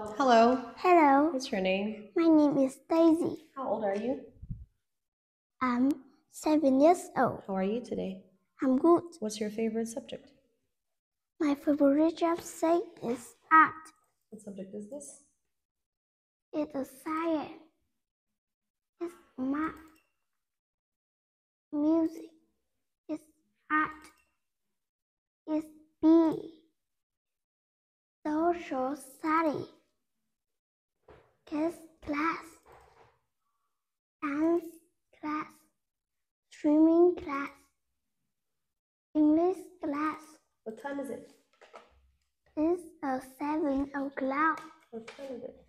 Hello. Hello, What's your name? my name is Daisy. How old are you? I'm seven years old. How are you today? I'm good. What's your favorite subject? My favorite subject is art. What subject is this? It's a science. It's math. Music. It's art. It's B. Social study. Kids class. Dance class. Swimming class. English class. What time is it? It's a seven o'clock. What time is it?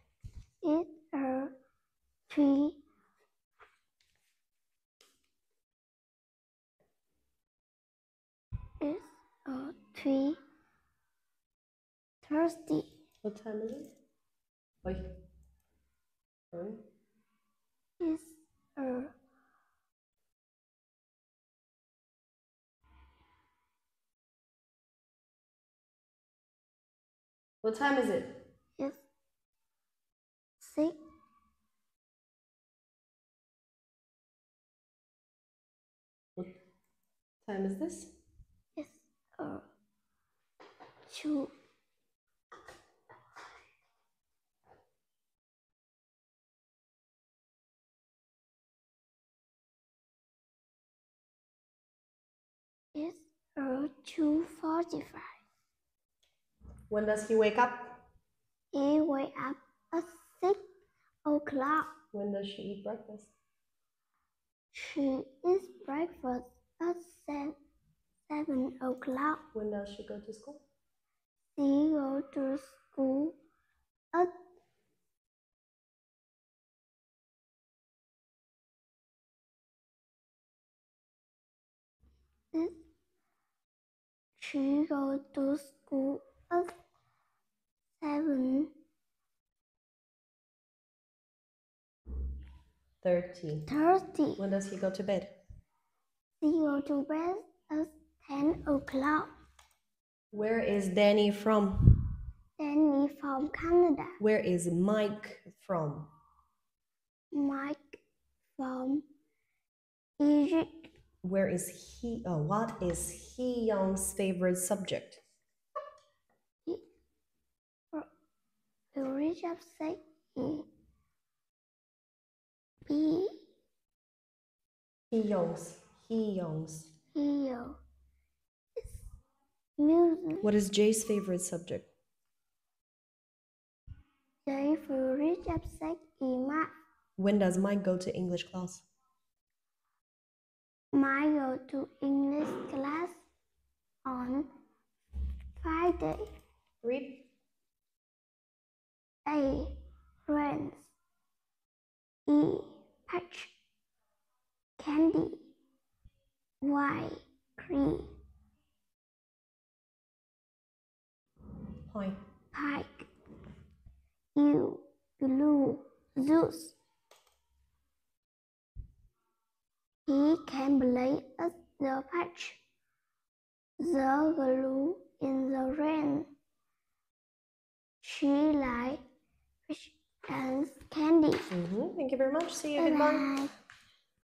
It's a three. It's a three. Thursday. What time is it? Oi. A What time is it? it's six. What time is this? It's a uh, two. It's two forty-five. When does he wake up? He wake up at six o'clock. When does she eat breakfast? She eats breakfast at seven, seven o'clock. When does she go to school? She go to school at six. She go to school at seven Thirty. thirty. When does he go to bed? She go to bed at ten o'clock. Where is Danny from? Danny from Canada. Where is Mike from? Mike from Egypt. Where is he? Oh, what is he Young's favorite subject? The rich say is B He Young's. He Young's. here is music. What is Jay's favorite subject? For rich say is math. When does Mike go to English class? My go to English class on Friday. Read. A friends. E patch. Candy. Y cream. Point. Pike. U glue. Zeus. He can play at the patch. The glue in the rain. She like fish and candy. hmm Thank you very much. See you. Bye Goodbye. bye.